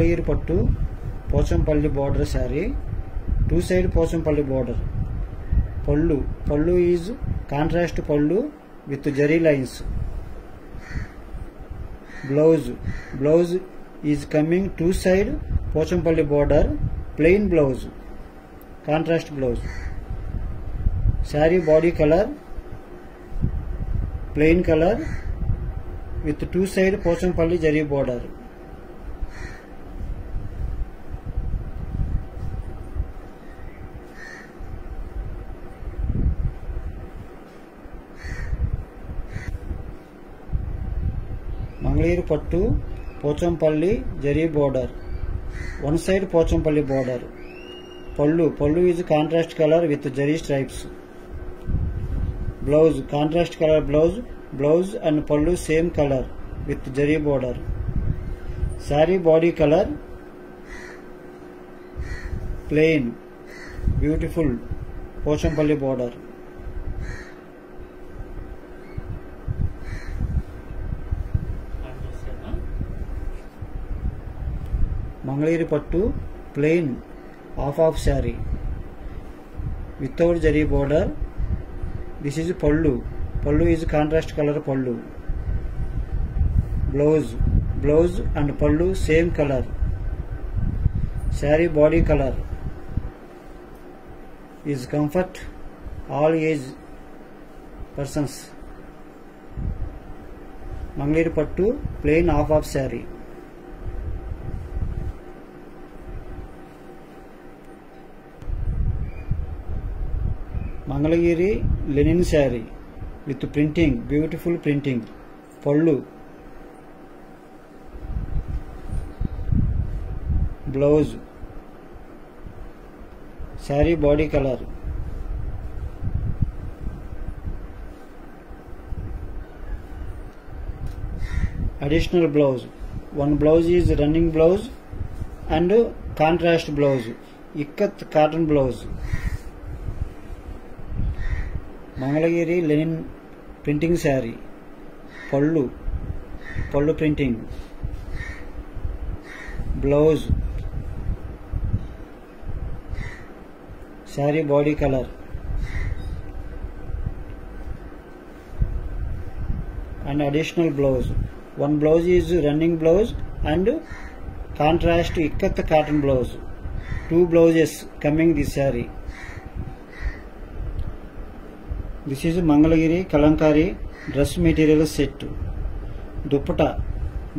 Mangalagiri pattu Pochampalli border sari two side Pochampalli border pallu pallu is contrast pallu with zari lines blouse blouse is coming two side Pochampalli border plain blouse contrast blouse sari body colour plain colour with two side Pochampalli zari border Mangalagiri pattu Pochampalli zari border. One side Pochampalli border. Pallu pallu is contrast colour with zari stripes. Blouse contrast colour blouse blouse and pallu same colour with zari border. Sari body colour plain beautiful Pochampalli border. Mangalagiri pattu plain half of sari. Without zari border. This is pallu. Pallu is contrast colour pallu. Blouse blouse and pallu same colour sari body colour is comfort all age persons Mangalagiri pattu plain half of sari. Mangalagiri linen sari with printing beautiful printing pallu. Blouse. Sari body colour. Additional blouse. One blouse is running blouse and contrast blouse. Ikat cotton blouse. Mangalagiri linen printing sari pallu pallu printing blouse sari body colour and additional blouse. One blouse is running blouse and contrast ikat cotton blouse. Two blouses coming this sari. This is Mangalagiri kalamkari dress material set dupatta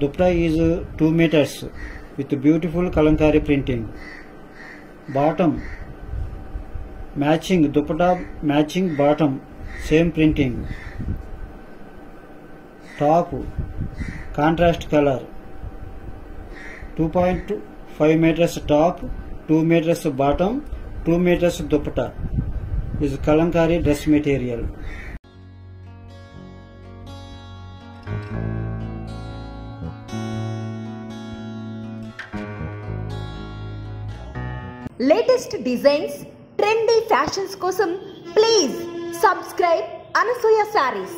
dupatta is two metres with beautiful kalamkari printing bottom matching dupatta matching bottom same printing top contrast colour two point five metres top two metres bottom two metres dupatta is Kalankari dress material. Latest designs trendy fashions కోసం please subscribe Anasuya saris